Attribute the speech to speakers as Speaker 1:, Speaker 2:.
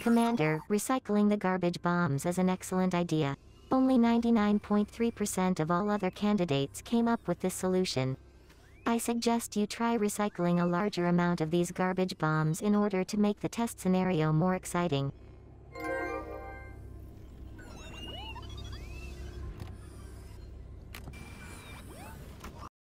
Speaker 1: Commander, recycling the garbage bombs is an excellent idea. Only 99.3% of all other candidates came up with this solution. I suggest you try recycling a larger amount of these garbage bombs in order to make the test scenario more exciting.